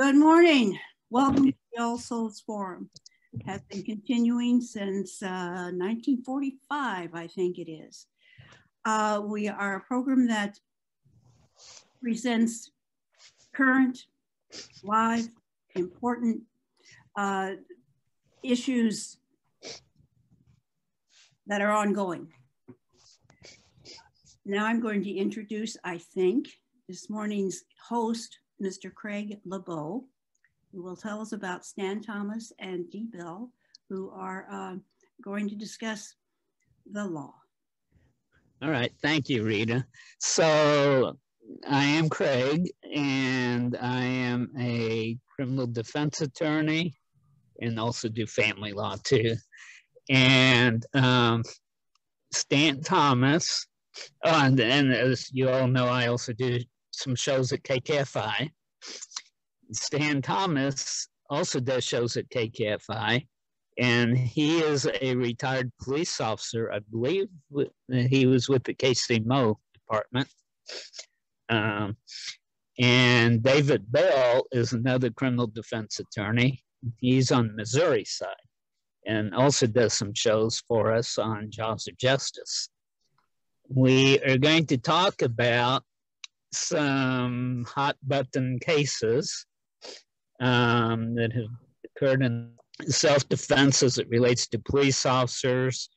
Good morning. Welcome to the All Souls Forum. It has been continuing since uh, 1945, I think it is. Uh, we are a program that presents current, live, important uh, issues that are ongoing. Now I'm going to introduce, I think, this morning's host, Mr. Craig Lubow, who will tell us about Stan Thomas and D. Bell, who are uh, going to discuss the law. All right, thank you, Rita. So I am Craig, and I am a criminal defense attorney and also do family law too. And um, Stan Thomas, oh, and, and as you all know, I also do some shows at KKFI. Stan Thomas also does shows at KKFI, and he is a retired police officer. I believe he was with the KC Mo department. Um, and David Bell is another criminal defense attorney. He's on the Missouri side and also does some shows for us on Jaws of Justice. We are going to talk about some hot button cases um, that have occurred in self defense as it relates to police officers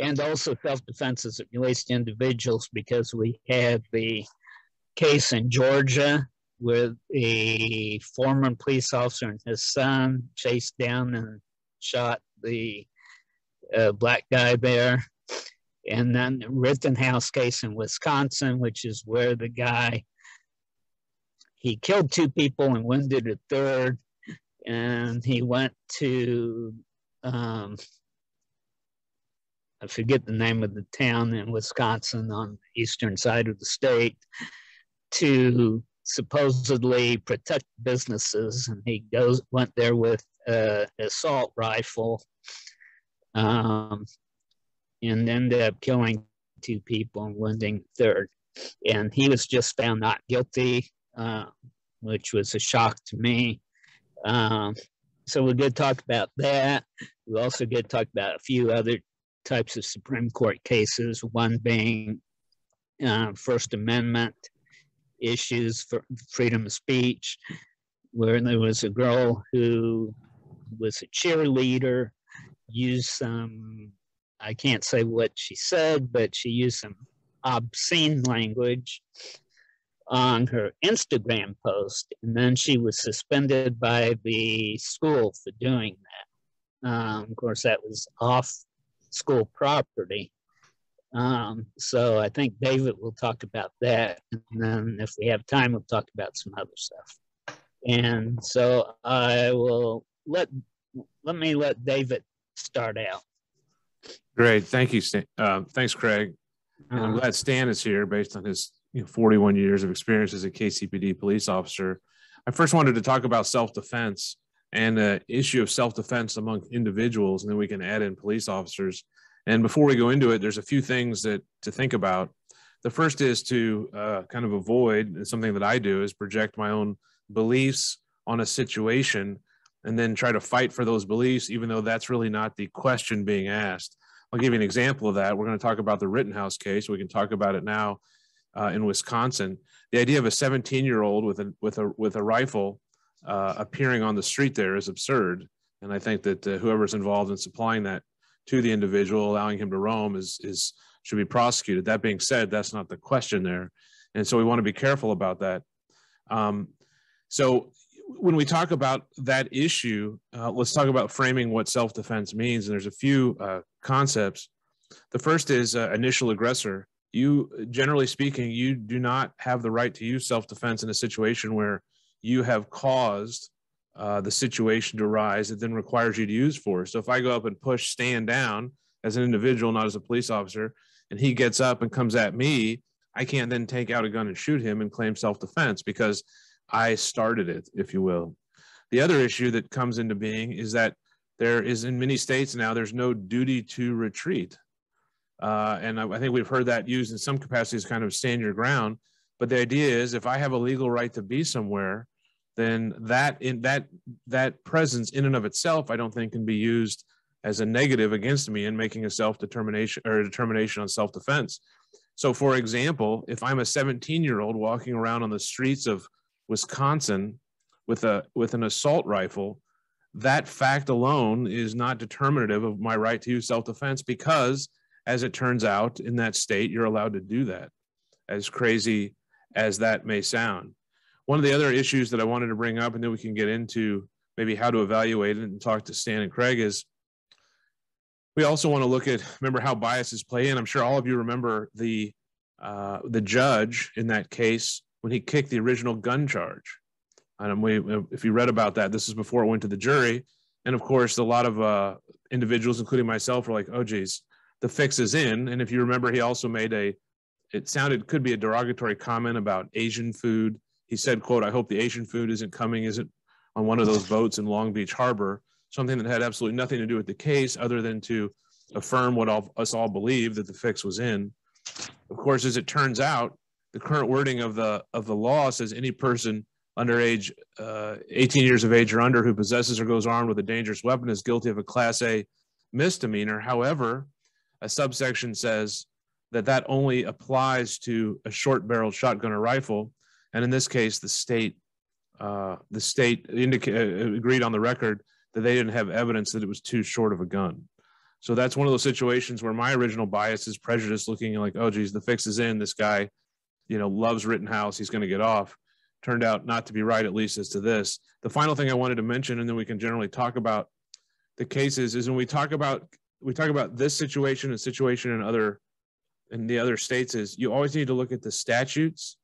and also self defense as it relates to individuals because we had the case in Georgia with a former police officer and his son chased down and shot the uh, black guy there. And then the Rittenhouse case in Wisconsin, which is where the guy he killed two people and wounded a third. And he went to um, I forget the name of the town in Wisconsin on the eastern side of the state to supposedly protect businesses, and he goes went there with an assault rifle, um, and ended up killing two people and wounding third. And he was just found not guilty, uh, which was a shock to me. Um, so we to talk about that. We also get to talk about a few other types of Supreme Court cases. One being uh, First Amendment issues for freedom of speech, where there was a girl who was a cheerleader, used some, I can't say what she said, but she used some obscene language on her Instagram post, and then she was suspended by the school for doing that. Um, of course, that was off school property. Um, so I think David will talk about that. And then if we have time, we'll talk about some other stuff. And so I will let, let me let David start out. Great. Thank you. Stan. Uh, thanks, Craig. And I'm glad Stan is here based on his you know, 41 years of experience as a KCPD police officer. I first wanted to talk about self-defense and the issue of self-defense among individuals, and then we can add in police officers. And before we go into it, there's a few things that to think about. The first is to uh, kind of avoid something that I do is project my own beliefs on a situation and then try to fight for those beliefs, even though that's really not the question being asked. I'll give you an example of that. We're going to talk about the Rittenhouse case. We can talk about it now uh, in Wisconsin. The idea of a 17 year old with a, with a, with a rifle uh, appearing on the street there is absurd. And I think that uh, whoever's involved in supplying that to the individual, allowing him to roam, is is should be prosecuted. That being said, that's not the question there, and so we want to be careful about that. Um, so when we talk about that issue, uh, let's talk about framing what self-defense means. And there's a few uh, concepts. The first is uh, initial aggressor. You, generally speaking, you do not have the right to use self-defense in a situation where you have caused uh, the situation to rise that then requires you to use force. So if I go up and push Stan down as an individual, not as a police officer, and he gets up and comes at me, I can't then take out a gun and shoot him and claim self defense because I started it, if you will. The other issue that comes into being is that there is in many states now, there's no duty to retreat. Uh, and I, I, think we've heard that used in some capacities, kind of stand your ground. But the idea is if I have a legal right to be somewhere, then that in that that presence in and of itself, I don't think can be used as a negative against me in making a self determination or a determination on self defense. So, for example, if I'm a 17 year old walking around on the streets of Wisconsin with a with an assault rifle, that fact alone is not determinative of my right to use self defense because, as it turns out, in that state, you're allowed to do that. As crazy as that may sound. One of the other issues that I wanted to bring up, and then we can get into maybe how to evaluate it and talk to Stan and Craig, is we also want to look at remember how biases play in. I'm sure all of you remember the uh, the judge in that case when he kicked the original gun charge. And we, if you read about that, this is before it went to the jury. And of course, a lot of uh, individuals, including myself, were like, "Oh, geez, the fix is in." And if you remember, he also made a, it sounded could be a derogatory comment about Asian food. He said, "quote I hope the Asian food isn't coming, isn't on one of those boats in Long Beach Harbor." Something that had absolutely nothing to do with the case, other than to affirm what all, us all believe that the fix was in. Of course, as it turns out, the current wording of the of the law says any person under age uh, 18 years of age or under who possesses or goes armed with a dangerous weapon is guilty of a class A misdemeanor. However, a subsection says that that only applies to a short barreled shotgun or rifle. And in this case, the state, uh, the state indica- uh, agreed on the record that they didn't have evidence that it was too short of a gun. So that's one of those situations where my original bias is prejudice, looking like, oh, geez, the fix is in. This guy, you know, loves Rittenhouse. He's going to get off turned out not to be right, at least as to this. The final thing I wanted to mention, and then we can generally talk about the cases, is when we talk about we talk about this situation and situation in other in the other states, is you always need to look at the statutes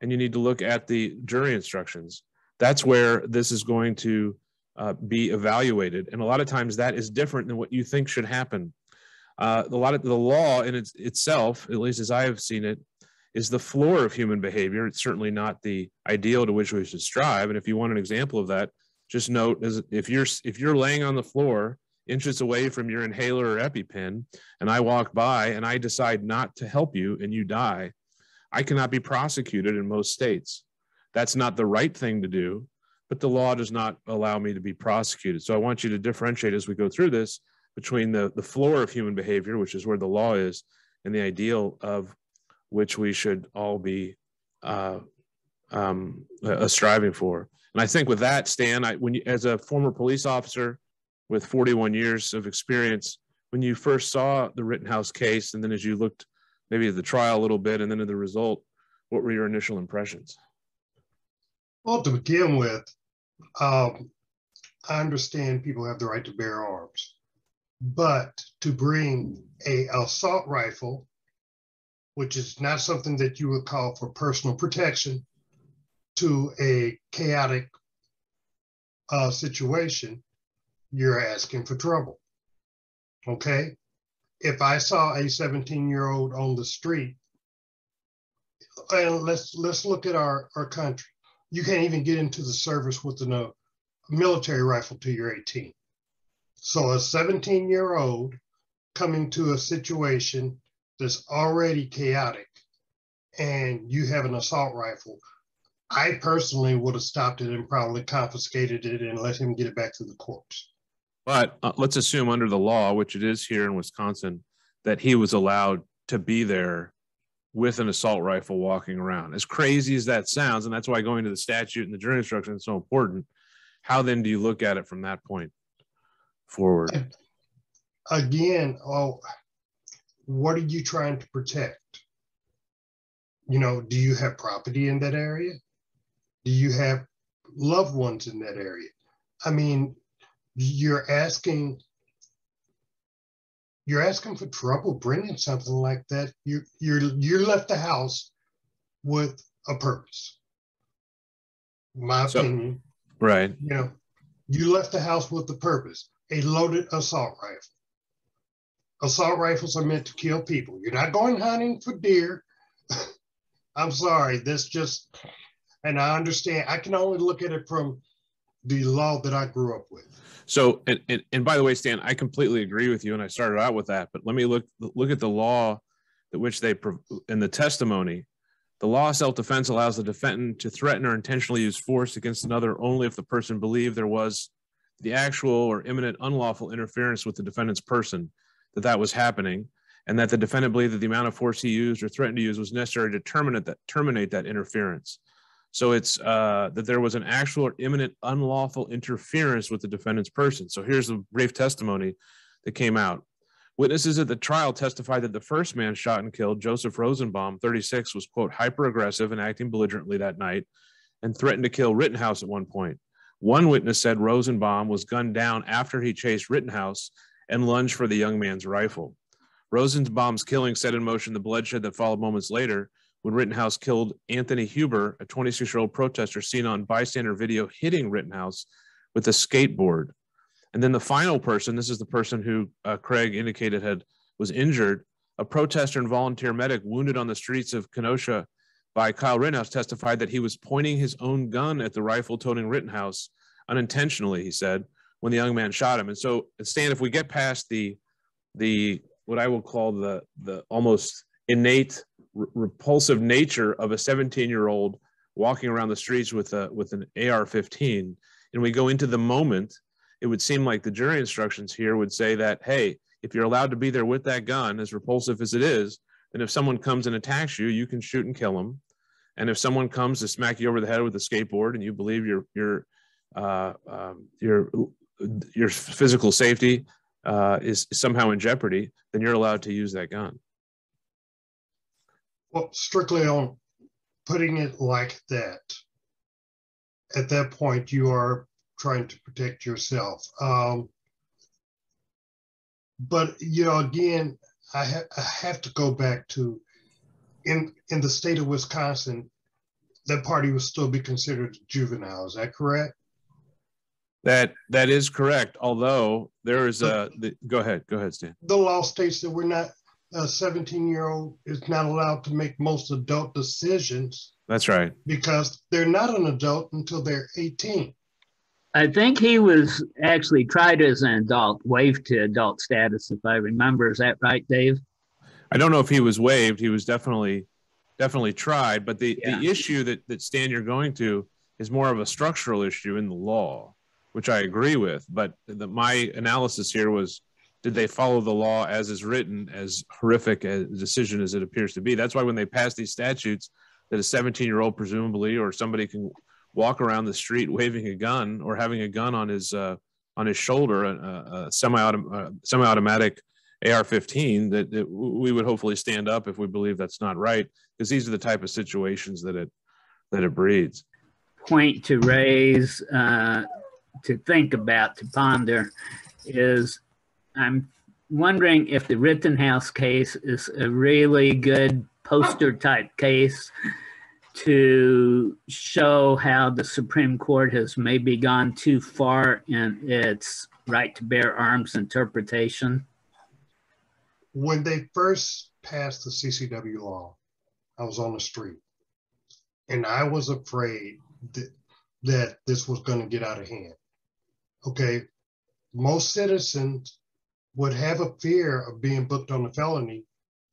and you need to look at the jury instructions. That's where this is going to uh, be evaluated, and a lot of times that is different than what you think should happen. Uh, a lot of the law in its, itself, at least as I have seen it, is the floor of human behavior. It's certainly not the ideal to which we should strive. And if you want an example of that, just note as if you're if you're laying on the floor inches away from your inhaler or EpiPen, and I walk by and I decide not to help you and you die, I cannot be prosecuted in most states. That's not the right thing to do, but the law does not allow me to be prosecuted. So I want you to differentiate as we go through this between the, the floor of human behavior, which is where the law is, and the ideal of which we should all be uh, um, striving for. And I think with that, Stan, I, when you, as a former police officer with 41 years of experience, when you first saw the Rittenhouse case, and then as you looked maybe at the trial a little bit, and then at the result, what were your initial impressions? Well, to begin with, um, I understand people have the right to bear arms, but to bring a assault rifle which is not something that you would call for personal protection, to a chaotic uh, situation, you're asking for trouble. Okay? If I saw a 17 year old on the street, and let's let's look at our, our country. You can't even get into the service with a military rifle till you're 18. So a 17 year old coming to a situation that's already chaotic and you have an assault rifle, I personally would have stopped it and probably confiscated it and let him get it back to the courts. But uh, let's assume under the law, which it is here in Wisconsin, that he was allowed to be there with an assault rifle walking around. As crazy as that sounds, and that's why going to the statute and the jury instruction is so important. How then do you look at it from that point forward? Again, oh, what are you trying to protect? You know, do you have property in that area? Do you have loved ones in that area? I mean, you're asking you're asking for trouble bringing something like that. You you're you left the house with a purpose. My so, opinion. Right. You know, you left the house with a purpose, a loaded assault rifle assault rifles are meant to kill people. You're not going hunting for deer. I'm sorry, this just, and I understand, I can only look at it from the law that I grew up with. So, and, and, and by the way, Stan, I completely agree with you. And I started out with that, but let me look, look at the law that which they, in the testimony The law of self-defense allows the defendant to threaten or intentionally use force against another only if the person believed there was the actual or imminent unlawful interference with the defendant's person, that that was happening, and that the defendant believed that the amount of force he used or threatened to use was necessary to terminate that, terminate that interference. So it's uh, that there was an actual or imminent unlawful interference with the defendant's person. So here's the brief testimony that came out. Witnesses at the trial testified that the first man shot and killed, Joseph Rosenbaum, 36, was, quote, hyper aggressive and acting belligerently that night and threatened to kill Rittenhouse at one point. One witness said Rosenbaum was gunned down after he chased Rittenhouse and lunged for the young man's rifle. Rosenbaum's killing set in motion the bloodshed that followed moments later when Rittenhouse killed Anthony Huber, a 26 year old protester seen on bystander video hitting Rittenhouse with a skateboard. And then the final person, this is the person who uh, Craig indicated had was injured, a protester and volunteer medic wounded on the streets of Kenosha by Kyle Rittenhouse testified that he was pointing his own gun at the rifle toting Rittenhouse unintentionally, he said, when the young man shot him. And so, Stan, if we get past the the what I will call the the almost innate repulsive nature of a 17 year old walking around the streets with a with an AR-15, and we go into the moment, it would seem like the jury instructions here would say that hey, if you're allowed to be there with that gun, as repulsive as it is, then if someone comes and attacks you, you can shoot and kill them. And if someone comes to smack you over the head with a skateboard and you believe your your uh, um, your your physical safety uh, is somehow in jeopardy, then you're allowed to use that gun. Well, strictly on putting it like that, at that point, you are trying to protect yourself. Um, but, you know, again, I, ha- I have to go back to in in the state of Wisconsin, that party would still be considered juvenile. Is that correct? That that is correct. Although there is a the, go ahead, go ahead, Stan. The law states that we're not a 17 year old is not allowed to make most adult decisions. That's right. Because they're not an adult until they're 18. I think he was actually tried as an adult, waived to adult status, if I remember. Is that right, Dave? I don't know if he was waived. He was definitely definitely tried. But the, yeah. the issue that, that Stan you're going to is more of a structural issue in the law, which I agree with. But the, my analysis here was did they follow the law as is written, as horrific a decision as it appears to be? That's why when they pass these statutes, that a 17 year old presumably or somebody can walk around the street waving a gun or having a gun on his uh, on his shoulder, a, a semi automatic AR-15, that, that, we would hopefully stand up if we believe that's not right, because these are the type of situations that it that it breeds. Point to raise, uh, to think about, to ponder, is I'm wondering if the Rittenhouse case is a really good poster type case to show how the Supreme Court has maybe gone too far in its right to bear arms interpretation? When they first passed the CCW law, I was on the street and I was afraid that, that this was going to get out of hand. Okay. Most citizens would have a fear of being booked on a felony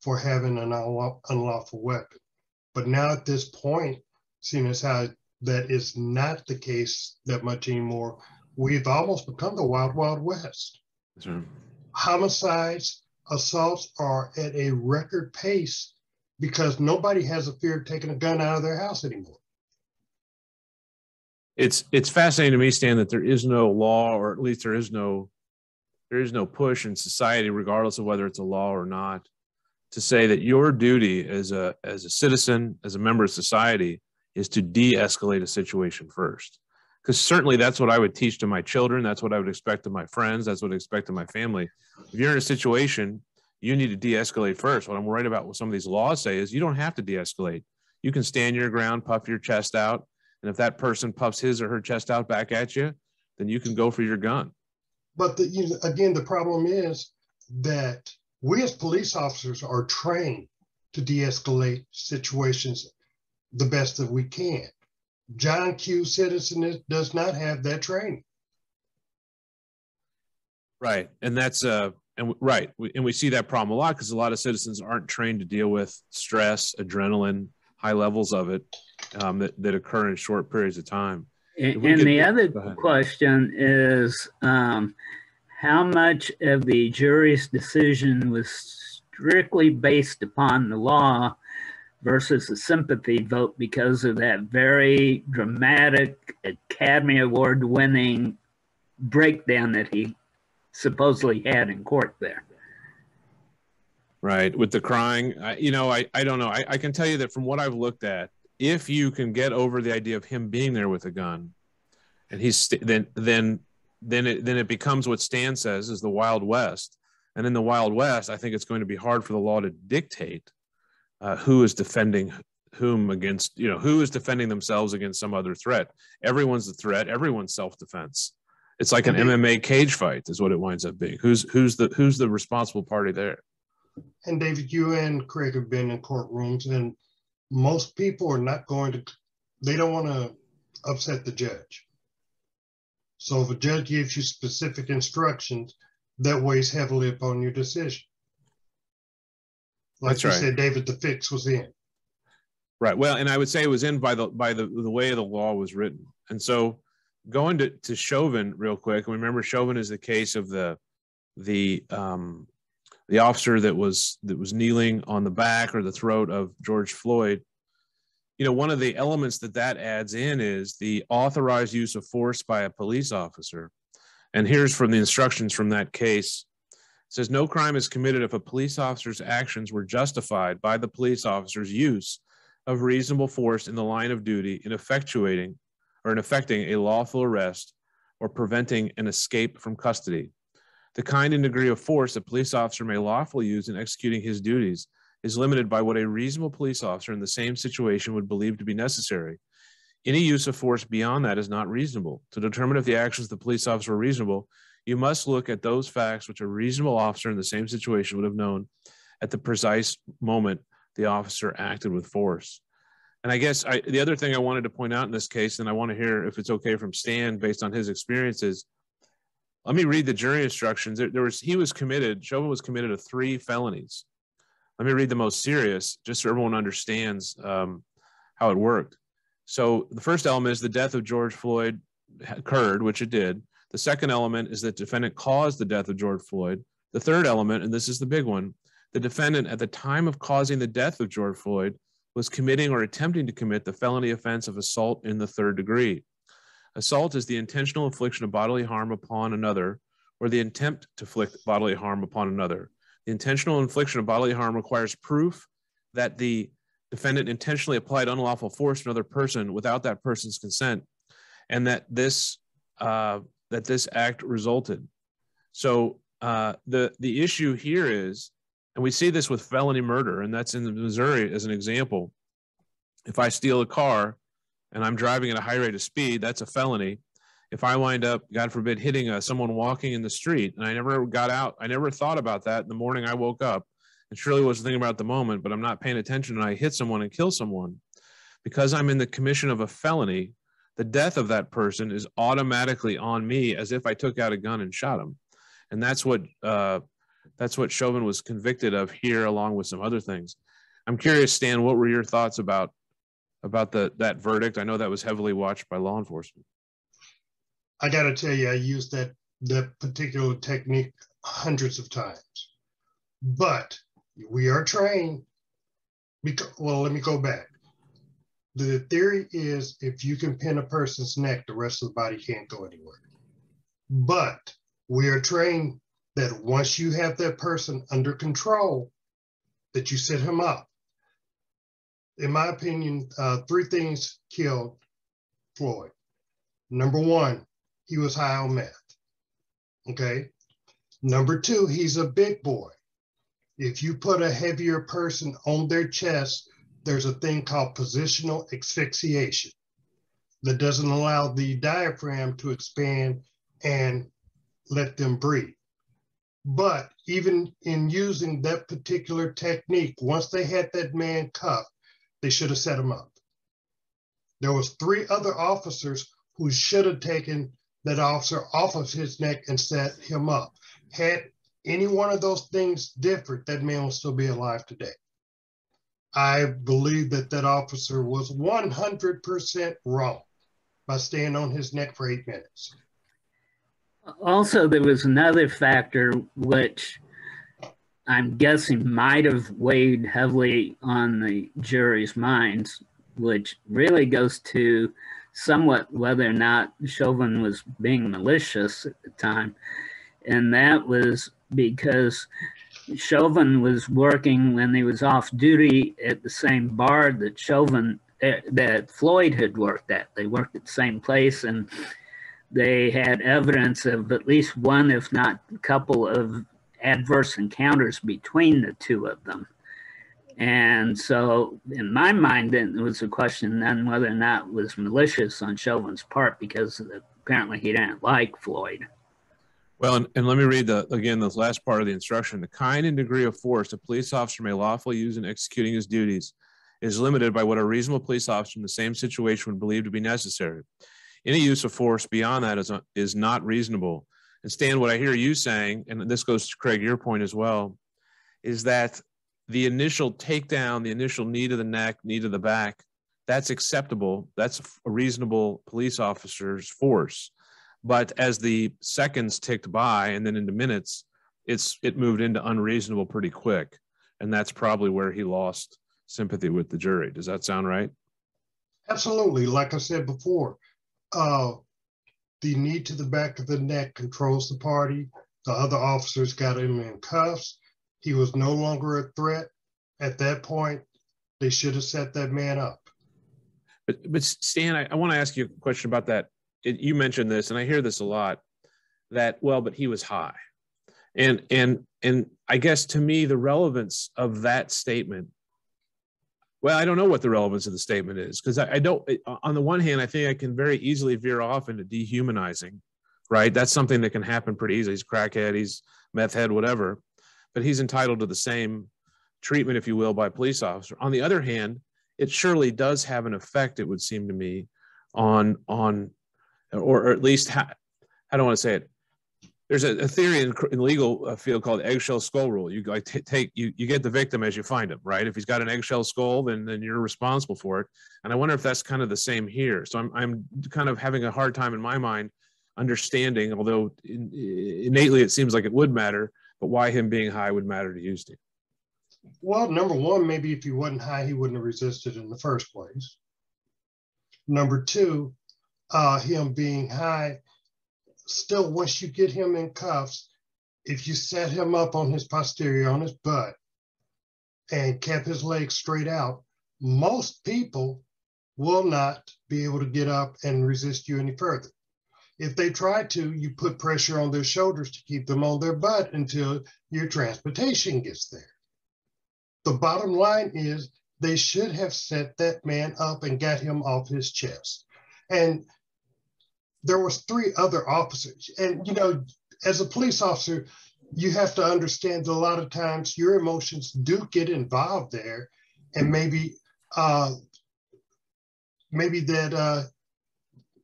for having an unlawful weapon. But now at this point, seeing as how that is not the case that much anymore, we've almost become the wild, wild west. Right. Homicides, assaults are at a record pace because nobody has a fear of taking a gun out of their house anymore. It's it's fascinating to me, Stan, that there is no law, or at least there is no there is no push in society, regardless of whether it's a law or not, to say that your duty as a as a citizen, as a member of society, is to de-escalate a situation first. Because certainly that's what I would teach to my children. That's what I would expect of my friends. That's what I expect of my family. If you're in a situation, you need to de-escalate first. What I'm worried about, what some of these laws say, is you don't have to de-escalate. You can stand your ground, puff your chest out, and if that person puffs his or her chest out back at you, then you can go for your gun. But the, you again, the problem is that we as police officers are trained to de-escalate situations the best that we can. John Q. Citizen does not have that training. Right, and that's uh, and right, and we see that problem a lot because a lot of citizens aren't trained to deal with stress, adrenaline, high levels of it um, that, that occur in short periods of time. And, and the other question is um, how much of the jury's decision was strictly based upon the law versus a sympathy vote because of that very dramatic Academy Award winning breakdown that he supposedly had in court there. Right. With the crying, I, you know, I, I don't know. I, I can tell you that from what I've looked at, if you can get over the idea of him being there with a gun and he's then, then, then it, then it becomes what Stan says is the Wild West. And in the Wild West, I think it's going to be hard for the law to dictate uh, who is defending whom against, you know, who is defending themselves against some other threat. Everyone's a threat. Everyone's self-defense. It's like an MMA cage fight is what it winds up being. Who's who's the who's the responsible party there? And David, you and Craig have been in courtrooms, and most people are not going to. They don't want to upset the judge. So if a judge gives you specific instructions, that weighs heavily upon your decision. Like That's you right. said, David, the fix was in. Right. Well, and I would say it was in by the by the the way the law was written. And so going to, to Chauvin real quick, and remember Chauvin is the case of the the um the officer that was that was kneeling on the back or the throat of George Floyd. You know, one of the elements that that adds in is the authorized use of force by a police officer. And here's from the instructions from that case. It says no crime is committed if a police officer's actions were justified by the police officer's use of reasonable force in the line of duty in effectuating or in effecting a lawful arrest or preventing an escape from custody. The kind and degree of force a police officer may lawfully use in executing his duties is limited by what a reasonable police officer in the same situation would believe to be necessary. Any use of force beyond that is not reasonable. To determine if the actions of the police officer are reasonable, you must look at those facts which a reasonable officer in the same situation would have known at the precise moment the officer acted with force. And I guess I, the other thing I wanted to point out in this case, and I want to hear if it's okay from Stan based on his experiences. Let me read the jury instructions. There, there was he was committed. Chauvin was committed to three felonies. Let me read the most serious, just so everyone understands um, how it worked. So the first element is the death of George Floyd occurred, which it did. The second element is that defendant caused the death of George Floyd. The third element, and this is the big one, the defendant at the time of causing the death of George Floyd was committing or attempting to commit the felony offense of assault in the third degree. Assault is the intentional infliction of bodily harm upon another or the intent to inflict bodily harm upon another. The intentional infliction of bodily harm requires proof that the defendant intentionally applied unlawful force to another person without that person's consent, and that this uh, that this act resulted. So uh, the the issue here is and we see this with felony murder, and that's in Missouri as an example. If I steal a car and I'm driving at a high rate of speed, that's a felony. If I wind up, God forbid, hitting a, uh, someone walking in the street, and I never got out, I never thought about that in the morning I woke up, and surely wasn't thinking about the moment, but I'm not paying attention, and I hit someone and kill someone, because I'm in the commission of a felony, the death of that person is automatically on me as if I took out a gun and shot him, and that's what uh, that's what Chauvin was convicted of here, along with some other things. I'm curious, Stan, what were your thoughts about about the that verdict? I know that was heavily watched by law enforcement. I got to tell you, I used that that particular technique hundreds of times, but we are trained. Because, well, let me go back. The theory is if you can pin a person's neck, the rest of the body can't go anywhere. But we are trained that once you have that person under control, that you set him up. In my opinion, uh, three things killed Floyd. Number one, he was high on meth. Okay. Number two, he's a big boy. If you put a heavier person on their chest, there's a thing called positional asphyxiation that doesn't allow the diaphragm to expand and let them breathe. But even in using that particular technique, once they had that man cuffed, they should have set him up. There was three other officers who should have taken that officer off of his neck and set him up. Had any one of those things different, that man would still be alive today. I believe that that officer was 100% wrong by staying on his neck for eight minutes. Also, there was another factor which I'm guessing might have weighed heavily on the jury's minds, which really goes to somewhat whether or not Chauvin was being malicious at the time. And that was because Chauvin was working when he was off duty at the same bar that Chauvin uh, that Floyd had worked at. They worked at the same place, and they had evidence of at least one, if not a couple, of adverse encounters between the two of them. And so, in my mind, it was a question then whether or not it was malicious on Chauvin's part because apparently he didn't like Floyd. Well, and, and, let me read the again the last part of the instruction. The kind and degree of force a police officer may lawfully use in executing his duties is limited by what a reasonable police officer in the same situation would believe to be necessary. Any use of force beyond that is, is not reasonable. And Stan, what I hear you saying, and this goes to Craig, your point as well, is that the initial takedown, the initial knee to the neck, knee to the back, that's acceptable. That's a reasonable police officer's force. But as the seconds ticked by and then into minutes, it's it moved into unreasonable pretty quick. And that's probably where he lost sympathy with the jury. Does that sound right? Absolutely. Like I said before, uh, the knee to the back of the neck controls the party. The other officers got him in cuffs. He was no longer a threat. At that point, they should have set that man up. But, but Stan, I, I want to ask you a question about that. It, you mentioned this, and I hear this a lot. That well, but he was high, and and and I guess to me the relevance of that statement well, I don't know what the relevance of the statement is because I, I, don't. On the one hand, I think I can very easily veer off into dehumanizing, right? That's something that can happen pretty easily. He's crackhead, he's meth head, whatever, but he's entitled to the same treatment, if you will, by a police officer. On the other hand, it surely does have an effect. It would seem to me on on, or, or at least how don't want to say it? There's a, a theory in, in legal uh, field called eggshell skull rule. You like t- take you you get the victim as you find him, right? If he's got an eggshell skull, then then you're responsible for it. And I wonder if that's kind of the same here. So I'm I'm kind of having a hard time in my mind understanding, although in, innately it seems like it would matter, but why him being high would matter to Houston. Well, number one, maybe if he wasn't high, he wouldn't have resisted in the first place. Number two, uh, him being high still, once you get him in cuffs, if you set him up on his posterior, on his butt, and kept his legs straight out, most people will not be able to get up and resist you any further. If they try to, you put pressure on their shoulders to keep them on their butt until your transportation gets there. The bottom line is they should have set that man up and got him off his chest. And there was three other officers. And, you know, as a police officer, you have to understand that a lot of times your emotions do get involved there. And maybe, uh, maybe that uh,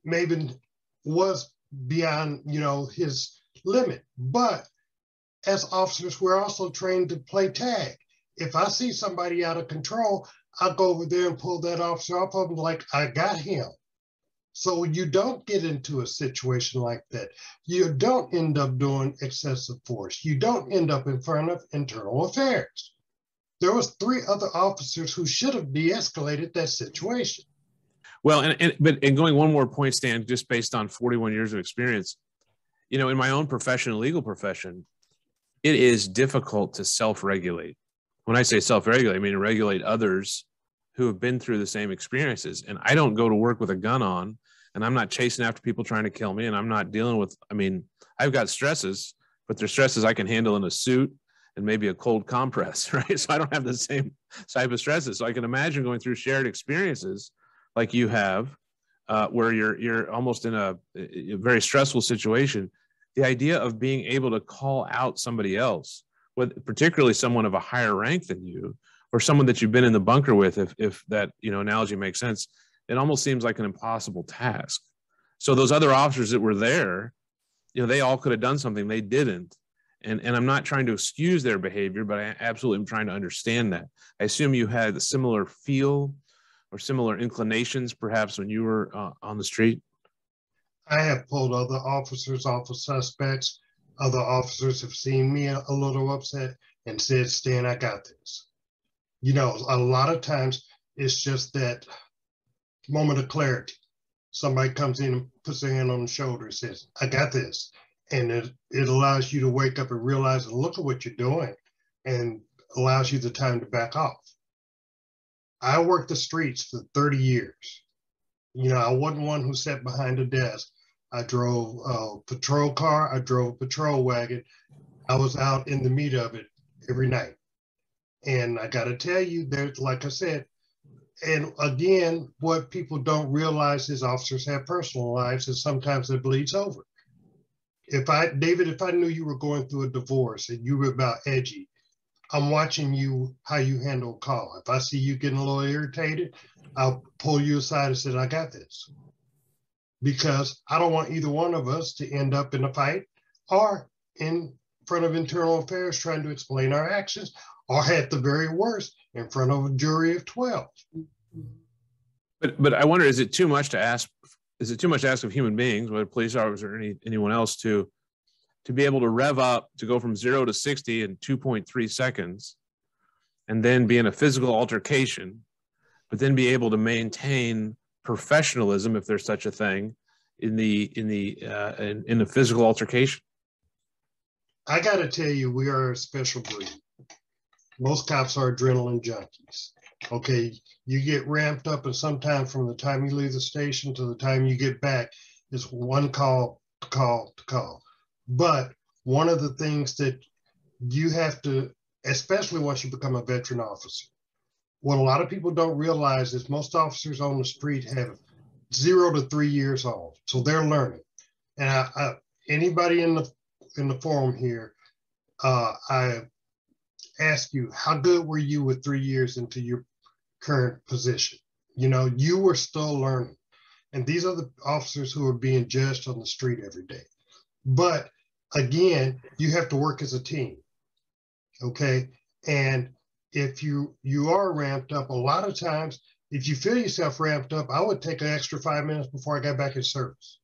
Maven was beyond, you know, his limit. But as officers, we're also trained to play tag. If I see somebody out of control, I'll go over there and pull that officer off of him like I got him. So you don't get into a situation like that. You don't end up doing excessive force. You don't end up in front of internal affairs. There was three other officers who should have de-escalated that situation. Well, and, and but and going one more point, Stan, just based on 41 years of experience, you know, in my own profession, legal profession, it is difficult to self-regulate. When I say self-regulate, I mean regulate others who have been through the same experiences. And I don't go to work with a gun on and I'm not chasing after people trying to kill me. And I'm not dealing with, I mean, I've got stresses, but they're stresses I can handle in a suit and maybe a cold compress, right? So I don't have the same type of stresses. So I can imagine going through shared experiences like you have, uh, where you're you're almost in a, a very stressful situation. The idea of being able to call out somebody else, with particularly someone of a higher rank than you, or someone that you've been in the bunker with, if if that you know analogy makes sense, it almost seems like an impossible task. So those other officers that were there, you know, they all could have done something, they didn't, And, and I'm not trying to excuse their behavior, but I absolutely am trying to understand that. I assume you had a similar feel or similar inclinations, perhaps when you were uh, on the street. I have pulled other officers off of suspects. Other officers have seen me a, a little upset and said, Stan, I got this. You know, a lot of times it's just that moment of clarity. Somebody comes in and puts their hand on the shoulder and says, I got this. And it, it allows you to wake up and realize and look at what you're doing and allows you the time to back off. I worked the streets for 30 years. You know, I wasn't one who sat behind a desk. I drove a patrol car, I drove a patrol wagon. I was out in the meat of it every night. And I got to tell you, there's, like I said, and again, what people don't realize is officers have personal lives and sometimes it bleeds over. If I, David, if I knew you were going through a divorce and you were about edgy, I'm watching you, how you handle a call. If I see you getting a little irritated, I'll pull you aside and say, I got this because I don't want either one of us to end up in a fight or in front of internal affairs trying to explain our actions, or at the very worst, in front of a jury of 12. But but I wonder, is it too much to ask? Is it too much to ask of human beings, whether police officers or any, anyone else, to to be able to rev up to go from zero to 60 in 2.3 seconds and then be in a physical altercation, but then be able to maintain professionalism, if there's such a thing, in the in the uh, in, in the physical altercation? I got to tell you, we are a special breed. Most cops are adrenaline junkies. Okay, you get ramped up, and sometimes from the time you leave the station to the time you get back, it's one call to call to call. But one of the things that you have to, especially once you become a veteran officer, what a lot of people don't realize is most officers on the street have zero to three years old, so they're learning. And I, I, anybody in the in the forum here, uh, I ask you, how good were you with three years into your current position? You know, you were still learning, and these are the officers who are being judged on the street every day. But again, you have to work as a team. Okay, and if you you are ramped up, a lot of times, if you feel yourself ramped up, I would take an extra five minutes before I got back in service.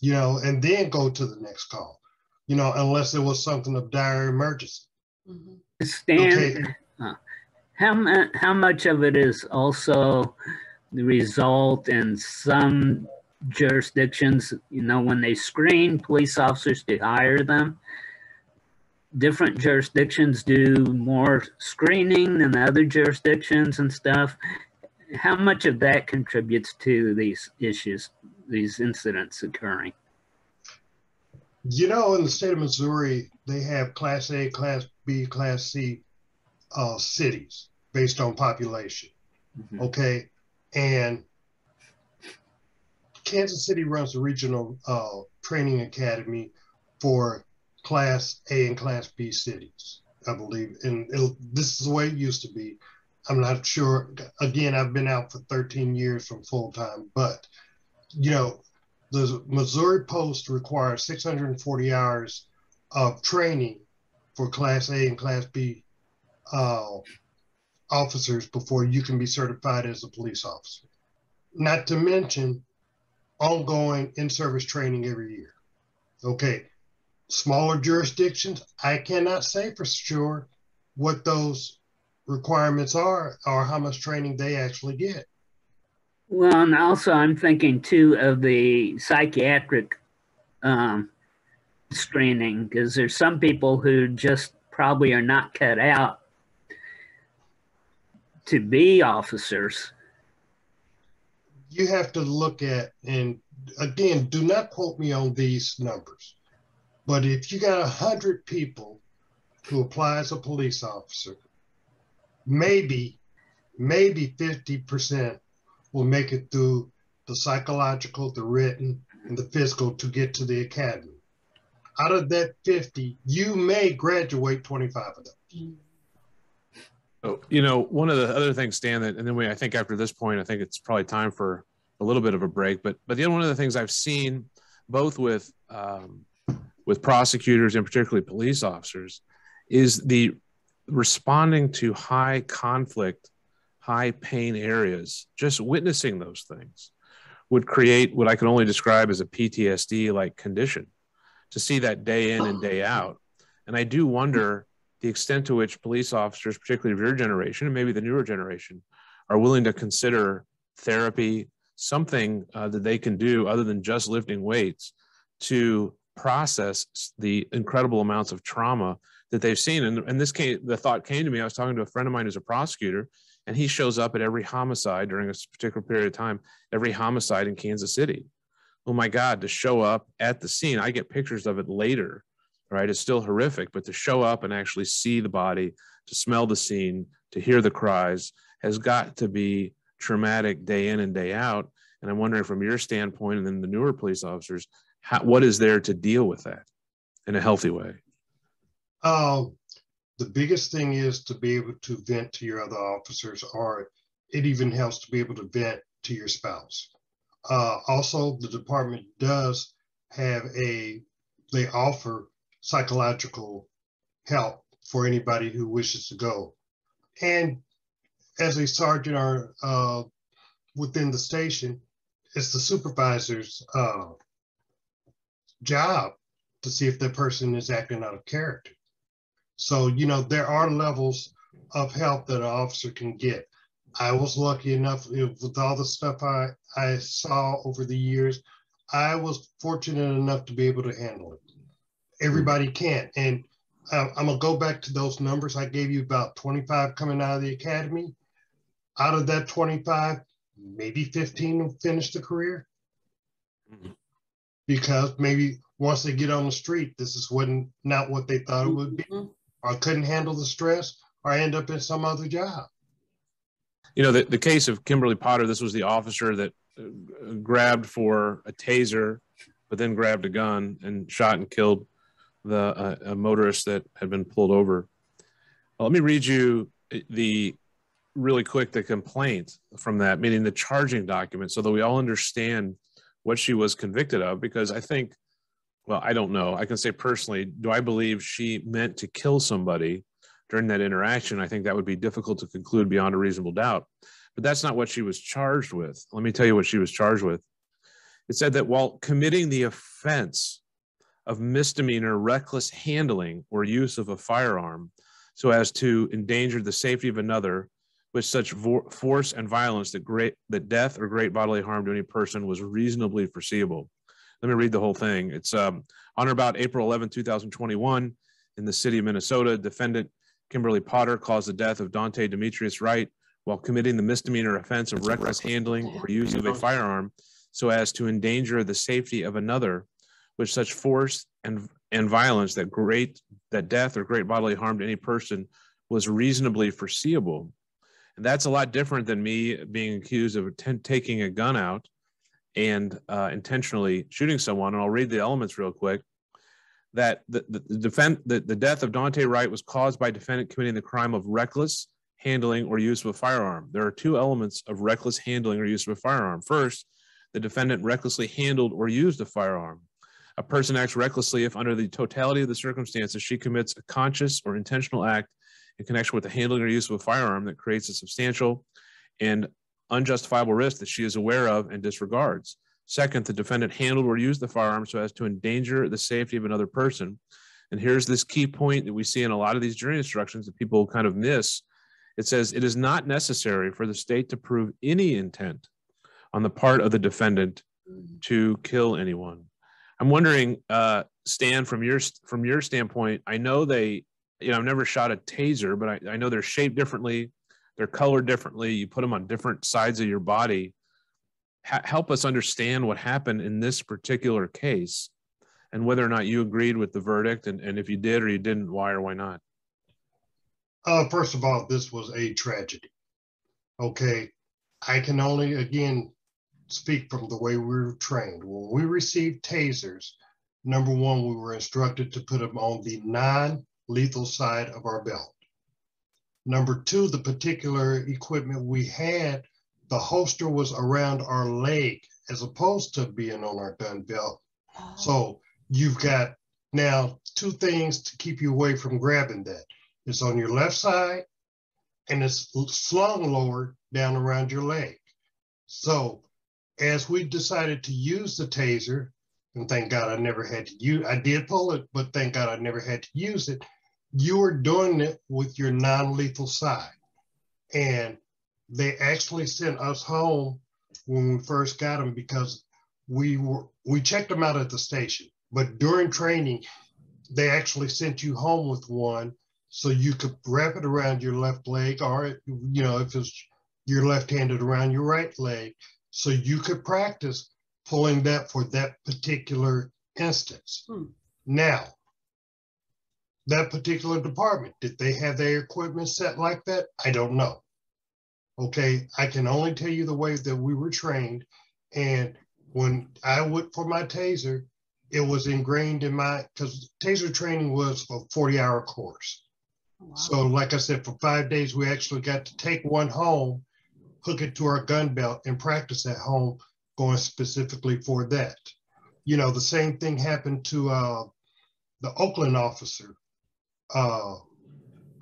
You know, and then go to the next call. You know, unless it was something of dire emergency. Mm-hmm. Stan, okay. uh, how how much of it is also the result in some jurisdictions, you know, when they screen police officers to hire them, different jurisdictions do more screening than other jurisdictions and stuff. How much of that contributes to these issues, these incidents occurring? You know, in the state of Missouri, they have Class A, Class B, Class C uh, cities based on population. Mm-hmm. Okay. And Kansas City runs the regional uh, training academy for Class A and Class B cities, I believe. And this is the way it used to be. I'm not sure. Again, I've been out for 13 years from full time, but you know, the Missouri POST requires 640 hours of training for Class A and Class B uh, officers before you can be certified as a police officer. Not to mention ongoing in service training every year. Okay, smaller jurisdictions, I cannot say for sure what those requirements are or how much training they actually get. Well, and also I'm thinking too of the psychiatric um, screening because there's some people who just probably are not cut out to be officers. You have to look at, and again, do not quote me on these numbers. But if you got a hundred people who apply as a police officer, maybe, maybe 50% will make it through the psychological, the written, and the physical to get to the academy. Out of that 50, you may graduate 25 of them. Oh, you know, one of the other things, Stan, that, and then we, I think after this point, I think it's probably time for a little bit of a break. But, but the other one of the things I've seen, both with um, with prosecutors and particularly police officers is the responding to high conflict, high pain areas, just witnessing those things would create what I can only describe as a PTSD like condition to see that day in and day out. And I do wonder the extent to which police officers, particularly of your generation and maybe the newer generation, are willing to consider therapy, something uh, that they can do other than just lifting weights to process the incredible amounts of trauma that they've seen. And, and this came, the thought came to me. I was talking to a friend of mine who's a prosecutor, and he shows up at every homicide during a particular period of time, every homicide in Kansas City. Oh my God, to show up at the scene, I get pictures of it later, right? It's still horrific, but to show up and actually see the body, to smell the scene, to hear the cries has got to be traumatic day in and day out. And I'm wondering from your standpoint and then the newer police officers, how, what is there to deal with that in a healthy way? Uh, the biggest thing is to be able to vent to your other officers, or it even helps to be able to vent to your spouse. Uh, also, the department does have a, they offer psychological help for anybody who wishes to go. And as a sergeant or uh, within the station, it's the supervisor's uh, job to see if that person is acting out of character. So, you know, there are levels of help that an officer can get. I was lucky enough with all the stuff I, I saw over the years, I was fortunate enough to be able to handle it. Everybody can't. And uh, I'm going to go back to those numbers. I gave you about 25 coming out of the academy. Out of that 25, maybe 15 will finish the career. Mm-hmm. Because maybe once they get on the street, this is what not what they thought it would be. Or couldn't handle the stress or end up in some other job. You know, the, the case of Kimberly Potter, this was the officer that uh, grabbed for a taser, but then grabbed a gun and shot and killed the uh, a motorist that had been pulled over. Well, let me read you the really quick the complaint from that, meaning the charging document, so that we all understand what she was convicted of. Because I think well, I don't know. I can say personally, do I believe she meant to kill somebody during that interaction? I think that would be difficult to conclude beyond a reasonable doubt. But that's not what she was charged with. Let me tell you what she was charged with. It said that while committing the offense of misdemeanor reckless handling or use of a firearm so as to endanger the safety of another with such vo- force and violence that great that death or great bodily harm to any person was reasonably foreseeable let me read the whole thing. It's um, on or about April 11, 2021, in the city of Minnesota, defendant Kimberly Potter caused the death of Daunte Demetrius Wright while committing the misdemeanor offense of reckless handling or use of a firearm so as to endanger the safety of another with such force and, and violence that great that death or great bodily harm to any person was reasonably foreseeable. And that's a lot different than me being accused of taking a gun out and uh, intentionally shooting someone. And I'll read the elements real quick. That the, the, the, defend, the, the death of Daunte Wright was caused by defendant committing the crime of reckless handling or use of a firearm. There are two elements of reckless handling or use of a firearm. First, the defendant recklessly handled or used a firearm. A person acts recklessly if, under the totality of the circumstances, she commits a conscious or intentional act in connection with the handling or use of a firearm that creates a substantial and unjustifiable risk that she is aware of and disregards. Second, the defendant handled or used the firearm so as to endanger the safety of another person. And here's this key point that we see in a lot of these jury instructions that people kind of miss. It says it is not necessary for the state to prove any intent on the part of the defendant to kill anyone. I'm wondering, uh, Stan, from your from your standpoint, I know they, you know, I've never shot a taser, but I, I know they're shaped differently they're colored differently you put them on different sides of your body. Help us understand what happened in this particular case and whether or not you agreed with the verdict. And, and if you did or you didn't why or why not? Uh, first of all this was a tragedy. Okay. I can only again speak from the way we were trained. When we received tasers number one we were instructed to put them on the non-lethal side of our belt Number two, the particular equipment we had, the holster was around our leg as opposed to being on our gun belt. Oh. So you've got Now, two things to keep you away from grabbing that. It's on your left side and it's slung lower down around your leg. So as we decided to use the taser, and thank God I never had to use I did pull it, but thank God I never had to use it. You were doing it with your non-lethal side. And they actually sent us home when we first got them because we were we checked them out at the station. But during training, they actually sent you home with one so you could wrap it around your left leg or you know if it's you're left-handed around your right leg so you could practice pulling that for that particular instance. Hmm. Now, that particular department, did they have their equipment set like that? I don't know. Okay, I can only tell you the way that we were trained. And when I went for my taser, it was ingrained in my, because taser training was a 40 hour course. Oh, wow. So, like I said, for five days, we actually got to take one home, hook it to our gun belt, and practice at home going specifically for that. You know, the same thing happened to uh, the Oakland officer uh,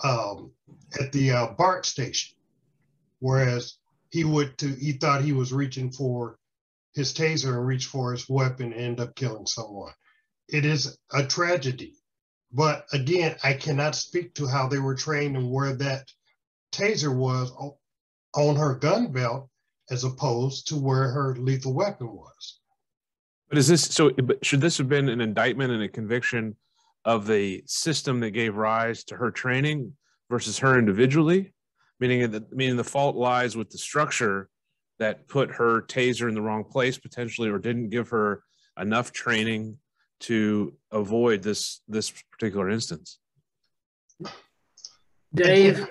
um, at the uh, BART station, whereas he would to he thought he was reaching for his taser and reached for his weapon and end up killing someone. It is a tragedy. But again, I cannot speak to how they were trained and where that taser was on her gun belt as opposed to where her lethal weapon was. But is this so? Should this have been an indictment and a conviction of the system that gave rise to her training versus her individually? Meaning that meaning the fault lies with the structure that put her taser in the wrong place potentially, or didn't give her enough training to avoid this this particular instance. Dave,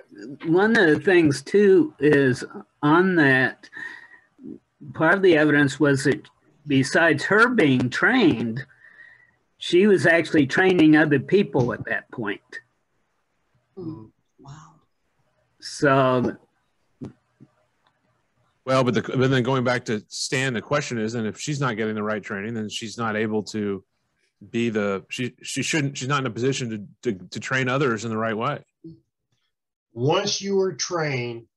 one of the things too is on that, part of the evidence was that besides her being trained, she was actually training other people at that point. Mm, wow. So. Well, but, the, but then going back to Stan, the question is, and if she's not getting the right training, then she's not able to be the she she shouldn't she's not in a position to to, to train others in the right way once you were trained,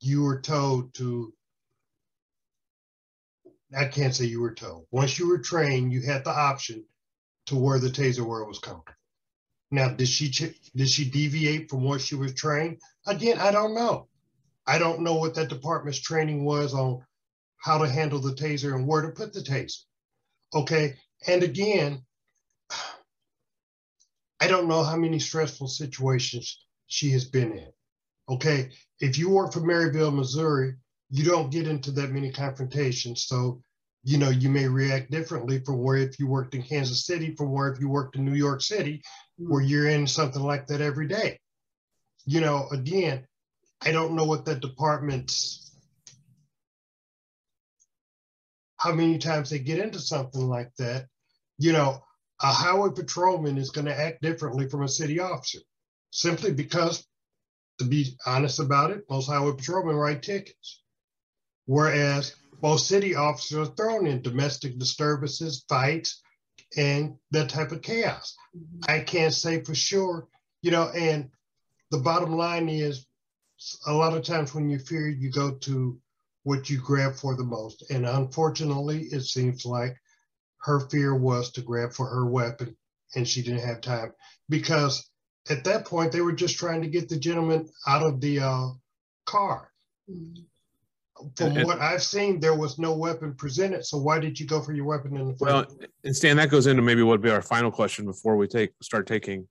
you were told to, I can't say you were told. Once you were trained, you had the option to where the taser it was comfortable. Now, did she did she deviate from what she was trained? Again, I don't know. I don't know what that department's training was on how to handle the taser and where to put the taser. Okay, and again, I don't know how many stressful situations she has been in. Okay, if you work for Maryville, Missouri, you don't get into that many confrontations. So, you know, you may react differently from where if you worked in Kansas City, from where if you worked in New York City, hmm. where you're in something like that every day. You know, again, I don't know what that department's how many times they get into something like that. You know, a highway patrolman is going to act differently from a city officer simply because, to be honest about it, most highway patrolmen write tickets. Whereas most city officers are thrown in domestic disturbances, fights, and that type of chaos. Mm-hmm. I can't say for sure, you know, and the bottom line is a lot of times when you fear, you go to what you grab for the most. And unfortunately, it seems like her fear was to grab for her weapon and she didn't have time because at that point, they were just trying to get the gentleman out of the uh, car. Mm-hmm. From and, what I've seen, there was no weapon presented. So why did you go for your weapon in the first? Well, and Stan, that goes into maybe what would be our final question before we take start taking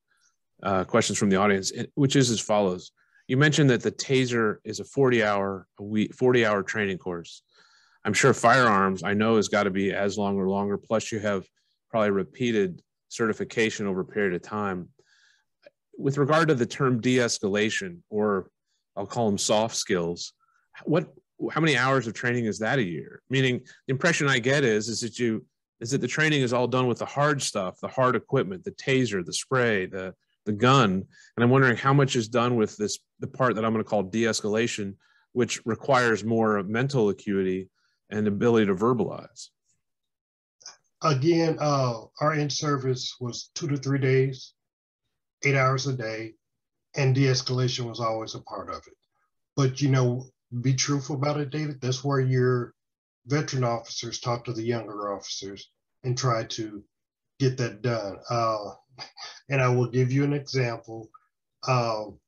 uh, questions from the audience, which is as follows. You mentioned that the taser is a 40 hour a week, 40 hour training course. I'm sure firearms, I know, has got to be as long or longer. Plus, you have probably repeated certification over a period of time with regard to the term de-escalation, or I'll call them soft skills, what how many hours of training is that a year? Meaning, the impression I get is is that you is that the training is all done with the hard stuff, the hard equipment, the taser, the spray, the the gun, and I'm wondering how much is done with this the part that I'm going to call de-escalation, which requires more mental acuity and ability to verbalize. again, uh, our in service was two to three days, eight hours a day, and de-escalation was always a part of it. But you know, be truthful about it, David. That's where your veteran officers talk to the younger officers and try to get that done. Uh, and I will give you an example. Um,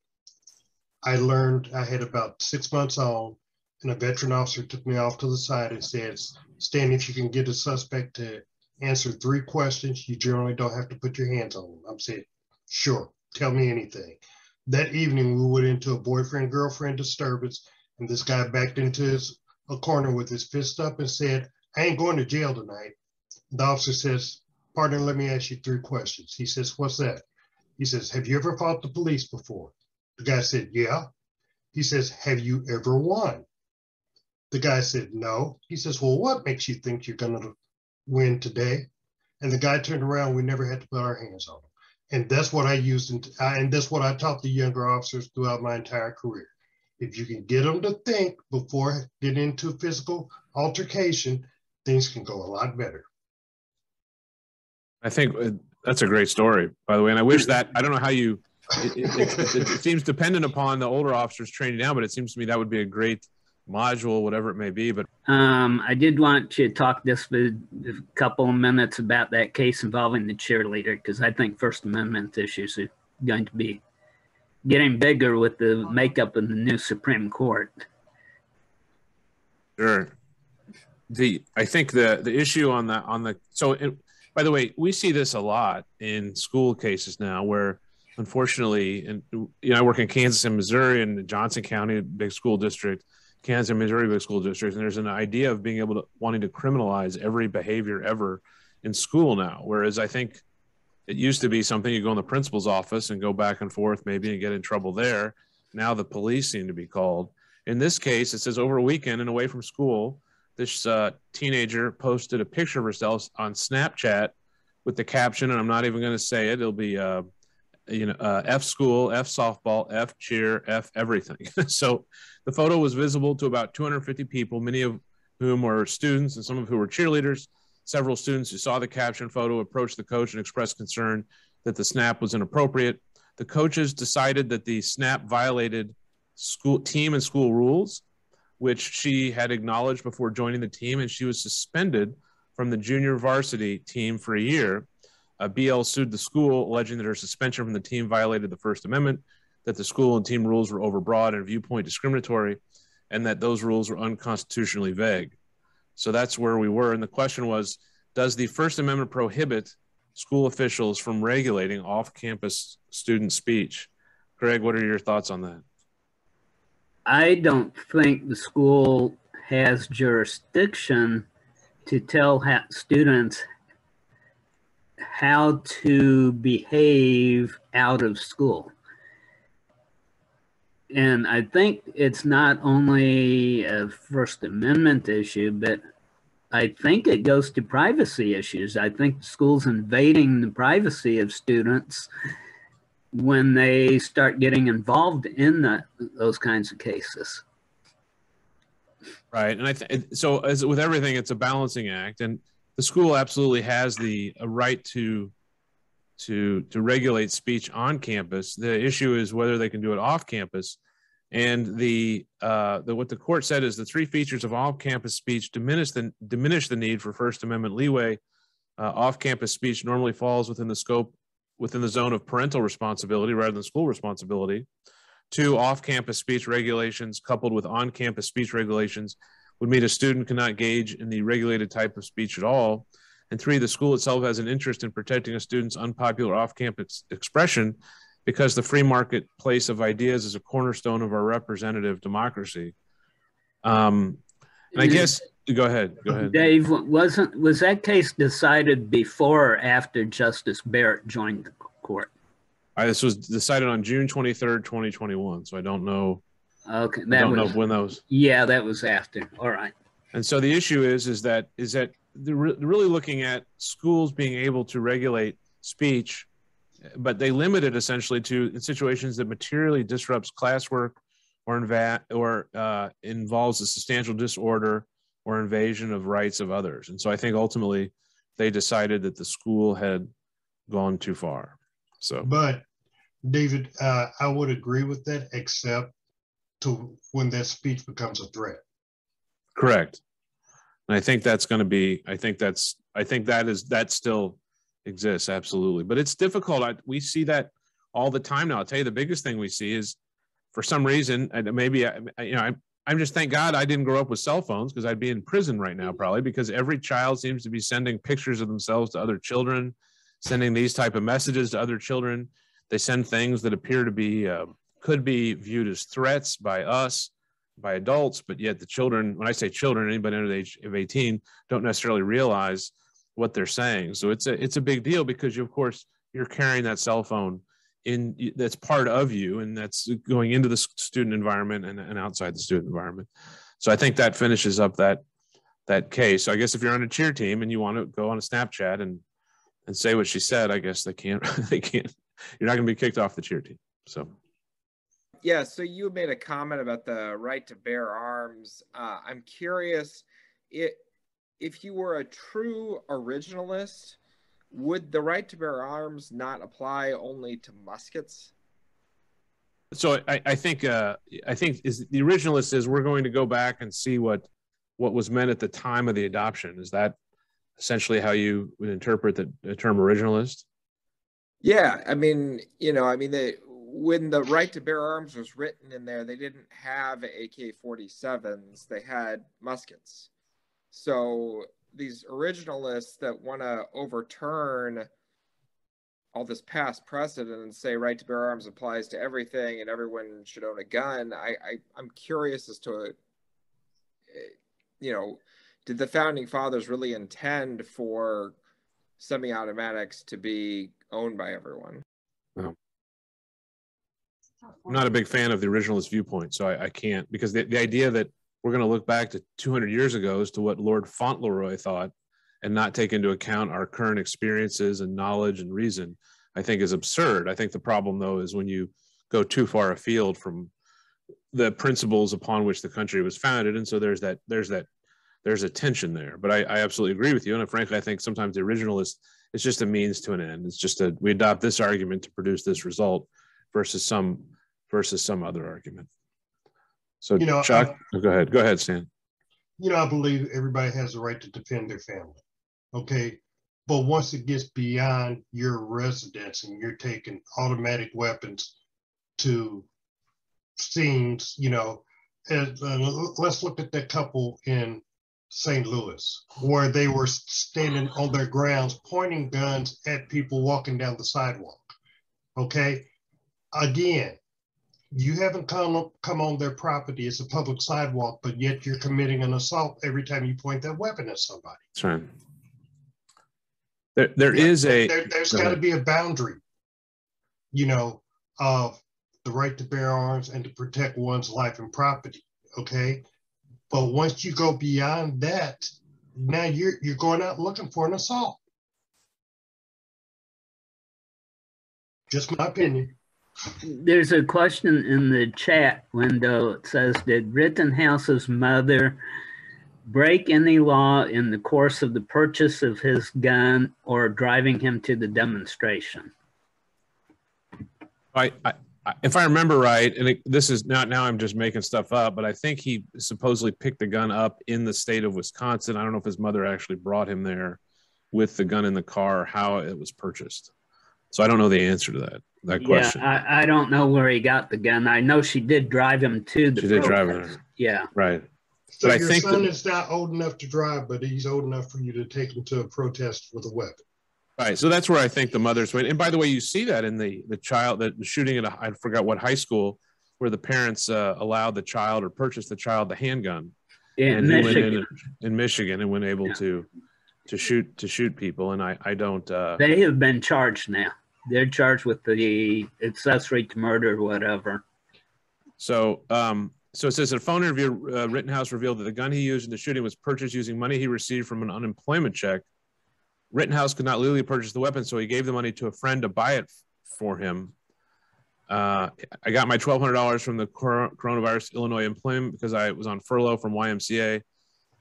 I learned I had about six months on, and a veteran officer took me off to the side and said, Stan, if you can get a suspect to answer three questions, you generally don't have to put your hands on them. I'm saying, sure, tell me anything. That evening, we went into a boyfriend girlfriend disturbance, and this guy backed into his, a corner with his fist up and said, I ain't going to jail tonight. The officer says, Partner, let me ask you three questions. He says, What's that? He says, Have you ever fought the police before? The guy said, Yeah. He says, Have you ever won? The guy said, No. He says, Well, what makes you think you're going to win today? And the guy turned around. We never had to put our hands on him. And that's what I used. And that's what I taught the younger officers throughout my entire career. If you can get them to think before getting into physical altercation, things can go a lot better. I think uh, that's a great story, by the way. And I wish that I don't know how you. It, it, it, it, seems dependent upon the older officers training now, but it seems to me that would be a great module, whatever it may be. But um, I did want to talk just for a couple of minutes about that case involving the cheerleader because I think First Amendment issues are going to be getting bigger with the makeup of the new Supreme Court. Sure. The I think the the issue on the on the so it, by the way, we see this a lot in school cases now where unfortunately, and you know, I work in Kansas and Missouri and Johnson County, big school district, Kansas and Missouri big school districts, and there's an idea of being able to wanting to criminalize every behavior ever in school now. Whereas I think it used to be something you go in the principal's office and go back and forth maybe and get in trouble there. Now the police seem to be called. In this case, it says over a weekend and away from school, this uh, teenager posted a picture of herself on Snapchat with the caption, and I'm not even going to say it. It'll be, uh, you know, uh, F school, F softball, F cheer, F everything. so the photo was visible to about 250 people, many of whom were students and some of who were cheerleaders. Several students who saw the caption photo approached the coach and expressed concern that the snap was inappropriate. The coaches decided that the snap violated school team and school rules which she had acknowledged before joining the team, and she was suspended from the junior varsity team for a year. Uh, BL sued the school, alleging that her suspension from the team violated the First Amendment, that the school and team rules were overbroad and viewpoint discriminatory, and that those rules were unconstitutionally vague. So that's where we were. And the question was Does the First Amendment prohibit school officials from regulating off campus student speech? Craig, what are your thoughts on that? I don't think the school has jurisdiction to tell students how to behave out of school. And I think it's not only a First Amendment issue, but I think it goes to privacy issues. I think school's invading the privacy of students when they start getting involved in the, those kinds of cases. Right, and I th- so as with everything, it's a balancing act, and the school absolutely has the right to to to regulate speech on campus. The issue is whether they can do it off campus. And the uh, the what the court said is the three features of off-campus speech diminish the diminish the need for First Amendment leeway. Uh, off-campus speech normally falls within the scope within the zone of parental responsibility rather than school responsibility. Two, off-campus speech regulations coupled with on-campus speech regulations would mean a student cannot engage in the regulated type of speech at all. And three, the school itself has an interest in protecting a student's unpopular off-campus expression because the free marketplace of ideas is a cornerstone of our representative democracy. Um, and I guess Go ahead. Go ahead. Dave, wasn't was that case decided before or after Justice Barrett joined the court? I, this was decided on June twenty third, twenty twenty one. So I don't know. Okay, that I don't was, know when that was. Yeah, that was after. All right. And so the issue is, is that is that they're really looking at schools being able to regulate speech, but they limit it essentially to situations that materially disrupts classwork or inva- or uh, involves a substantial disorder or invasion of rights of others. And so I think ultimately they decided that the school had gone too far. So, But David, uh, I would agree with that, except to when that speech becomes a threat. Correct. And I think that's going to be, I think that's, I think that is, that still exists, absolutely. But it's difficult. I, we see that all the time now. I'll tell you the biggest thing we see is for some reason, and maybe, I, you know, I'm, I'm just thank God I didn't grow up with cell phones because I'd be in prison right now probably because every child seems to be sending pictures of themselves to other children, sending these type of messages to other children. They send things that appear to be uh, could be viewed as threats by us, by adults, but yet the children, when I say children, anybody under the age of 18, don't necessarily realize what they're saying. So it's a it's a big deal because you, of course, you're carrying that cell phone in that's part of you and that's going into the student environment and, and outside the student environment. So I think that finishes up that that case. So I guess if you're on a cheer team and you want to go on a Snapchat and and say what she said, I guess they can't they can't you're not going to be kicked off the cheer team. So yeah, so you made a comment about the right to bear arms. Uh, I'm curious, it, if you were a true originalist, would the right to bear arms not apply only to muskets? so I, I think uh, I think is the originalist is we're going to go back and see what what was meant at the time of the adoption. Is that essentially how you would interpret the, the term originalist? Yeah, I mean, you know, I mean, they, when the right to bear arms was written in there, they didn't have AK 47s, they had muskets. So these originalists that want to overturn all this past precedent and say right to bear arms applies to everything and everyone should own a gun, I, I I'm curious as to, eh, you know, did the founding fathers really intend for semi-automatics to be owned by everyone? I'm not a big fan of the originalist viewpoint, so I, I can't because the, the idea that we're going to look back to 200 years ago as to what Lord Fauntleroy thought and not take into account our current experiences and knowledge and reason, I think is absurd. I think the problem, though, is when you go too far afield from the principles upon which the country was founded, and so there's that there's that there's a tension there. But I, I absolutely agree with you, and frankly, I think sometimes the originalist is just a means to an end. It's just a we adopt this argument to produce this result versus some versus some other argument. So, You know, Chuck, oh, go ahead. Go ahead, Stan. You know, I believe everybody has the right to defend their family. Okay. But once it gets beyond your residence and you're taking automatic weapons to scenes, you know, and, uh, let's look at that couple in St. Louis where they were standing on their grounds pointing guns at people walking down the sidewalk. Okay. Again, you haven't come up, come on their property. It's a public sidewalk, but yet you're committing an assault every time you point that weapon at somebody. That's right. There, there Yeah, is a There, has got to be a boundary, you know, of the right to bear arms and to protect one's life and property. Okay, but once you go beyond that, now you're you're going out looking for an assault. Just my opinion. There's a question in the chat window. It says, did Rittenhouse's mother break any law in the course of the purchase of his gun or driving him to the demonstration? I, I, if I remember right, and it, this is not now I'm just making stuff up, but I think he supposedly picked the gun up in the state of Wisconsin. I don't know if his mother actually brought him there with the gun in the car, how it was purchased. So I don't know the answer to that that question. Yeah, I, I don't know where he got the gun. I know she did drive him to the She did drive him Yeah. right. So But I think son that- is not old enough to drive, but he's old enough for you to take him to a protest with a weapon. Right. So that's where I think the mother's went. And by the way, you see that in the the child that the shooting at a, I forgot what high school where the parents uh, allowed the child or purchased the child the handgun In and he went Michigan. in in Michigan and went able Yeah. to to shoot to shoot people. And I I don't uh, They have been charged now. They're charged with the accessory to murder whatever. So, um, so it says a phone interview, uh, Rittenhouse revealed that the gun he used in the shooting was purchased using money he received from an unemployment check. Rittenhouse could not legally purchase the weapon, so he gave the money to a friend to buy it for him. Uh, I got my twelve hundred dollars from the cor- coronavirus Illinois employment because I was on furlough from YMCA,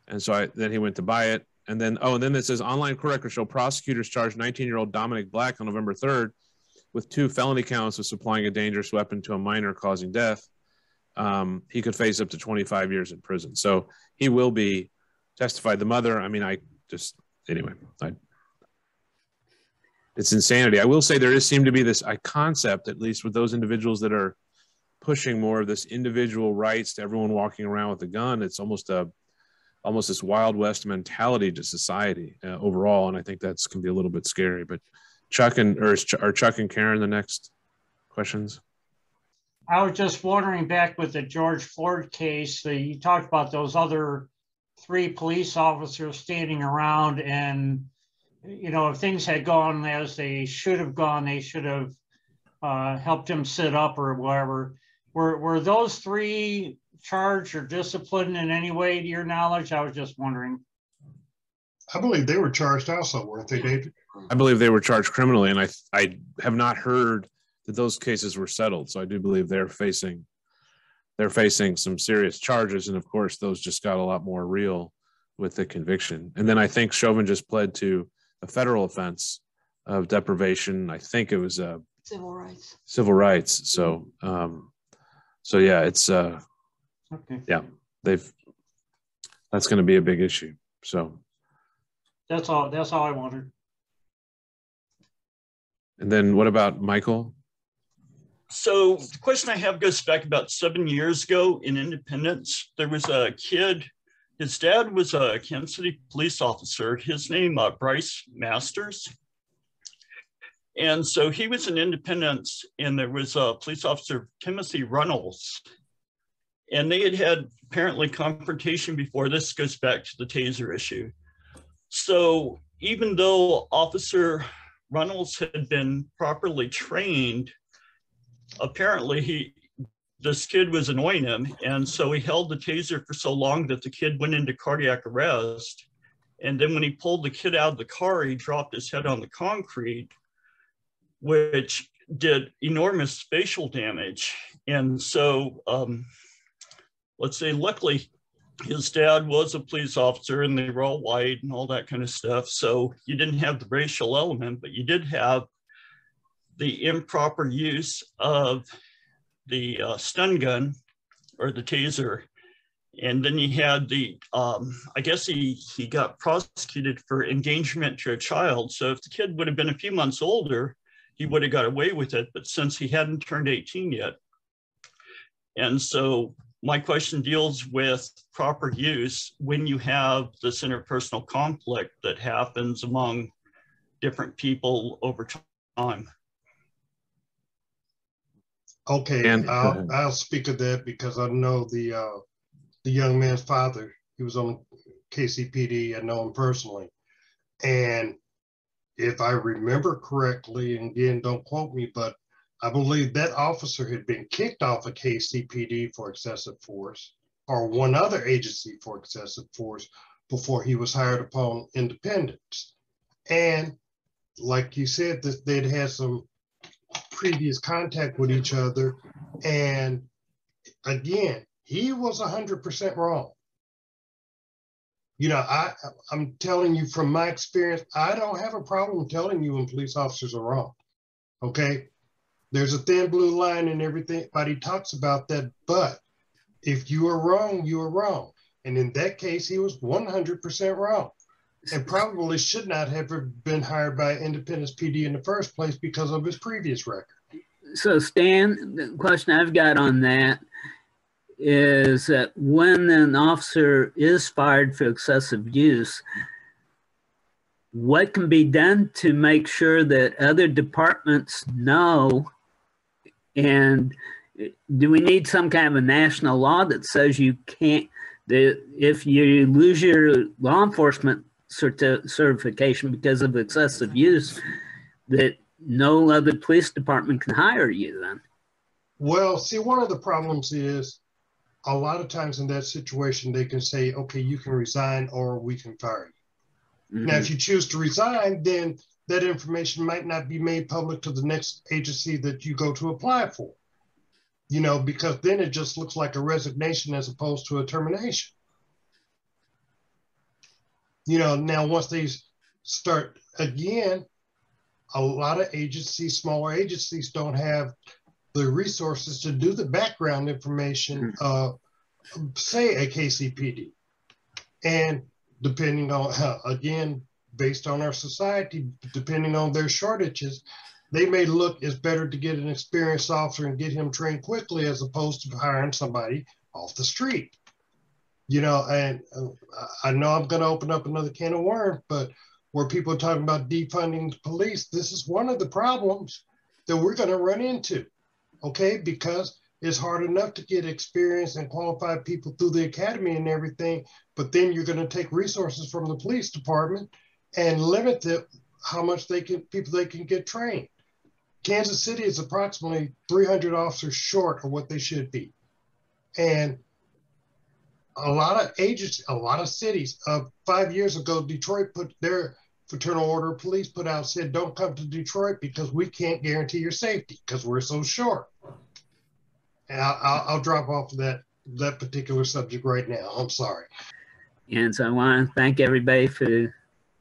and so I, then he went to buy it. And then, oh, and then it says online court record show prosecutors charged 19 year old Dominick Black on November 3rd with two felony counts of supplying a dangerous weapon to a minor causing death. Um, he could face up to 25 years in prison. So he will be testified. The mother, I mean, I just, anyway, I, it's insanity. I will say there is seem to be this concept, at least with those individuals that are pushing more of this individual rights to everyone walking around with a gun. It's almost a almost this wild west mentality to society uh, overall, and I think that's can be a little bit scary. But Chuck and or Ch- are Chuck and Karen the next questions? I was just wondering back with the George Floyd case, uh, you talked about those other three police officers standing around and you know if things had gone as they should have gone they should have uh, helped him sit up or whatever were, were those three charged or disciplined in any way to your knowledge? I was just wondering. I believe they were charged also, weren't they, David? I believe they were charged criminally, and I I have not heard that those cases were settled. So I do believe they're facing they're facing some serious charges, and of course those just got a lot more real with the conviction. And then I think Chauvin just pled to a federal offense of deprivation. I think it was a civil rights. Civil rights. So um, so yeah, it's uh, okay. Yeah, they've that's going to be a big issue. So that's all. That's all I wanted. And then what about Michael? So the question I have goes back about seven years ago in Independence. There was a kid. His dad was a Kansas City police officer. His name uh, Bryce Masters. And so he was in Independence, and there was a police officer, Timothy Runnels, and they had had apparently confrontation before. This goes back to the taser issue. So even though Officer Reynolds had been properly trained, apparently he this kid was annoying him, and so he held the taser for so long that the kid went into cardiac arrest. And then when he pulled the kid out of the car, he dropped his head on the concrete which did enormous facial damage. And so, um, let's say, luckily, his dad was a police officer and they were all white and all that kind of stuff. So you didn't have the racial element, but you did have the improper use of the uh, stun gun or the taser. And then he had the, um, I guess he, he got prosecuted for endangerment to a child. So if the kid would have been a few months older, he would have got away with it. But since he hadn't turned 18 yet, and so my question deals with proper use when you have this interpersonal conflict that happens among different people over time. Okay, and, I'll, I'll speak of that because I know the uh, the young man's father. He was on KCPD. I know him personally, and if I remember correctly, and again, don't quote me, but I believe that officer had been kicked off of KCPD for excessive force or one other agency for excessive force before he was hired upon Independence. And like you said, that they'd had some previous contact with each other. And again, he was 100% wrong you know, I I'm telling you from my experience, I don't have a problem telling you when police officers are wrong. Okay. There's a thin blue line and everything, everybody talks about that. But if you are wrong, you are wrong. And in that case, he was 100% wrong and probably should not have been hired by Independence PD in the first place because of his previous record. So, Stan, the question I've got on that is that when an officer is fired for excessive use, what can be done to make sure that other departments know? And do we need some kind of a national law that says you can't, that if you lose your law enforcement certi- certification because of excessive use, that no other police department can hire you then? Well, see, one of the problems is a lot of times in that situation, they can say, okay, you can resign or we can fire you. Mm-hmm. Now, if you choose to resign, then that information might not be made public to the next agency that you go to apply for, you know, because then it just looks like a resignation as opposed to a termination. You know, now once they start again, a lot of agencies, smaller agencies, don't have the resources to do the background information, uh, say a KCPD. And depending on how, again, based on our society, depending on their shortages, they may look it's better to get an experienced officer and get him trained quickly as opposed to hiring somebody off the street. You know, and uh, I know I'm going to open up another can of worms, but where people are talking about defunding the police, this is one of the problems that we're going to run into. Okay, because it's hard enough to get experienced and qualified people through the academy and everything, but then you're going to take resources from the police department and limit the, how much they can people they can get trained. Kansas City is approximately 300 officers short of what they should be. And a lot of agencies, a lot of cities, uh, five years ago, Detroit put their fraternal order of police put out said, don't come to Detroit because we can't guarantee your safety because we're so short. And I'll, I'll drop off that, that particular subject right now. I'm sorry. And so I want to thank everybody for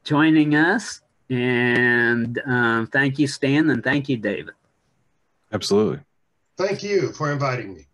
joining us. And um, thank you, Stan, and thank you, David. Absolutely. Thank you for inviting me.